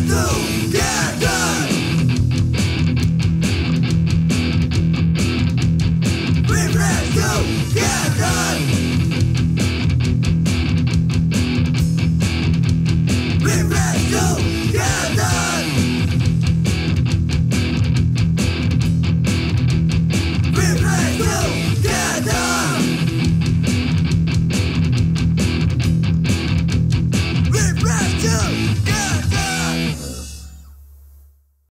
do.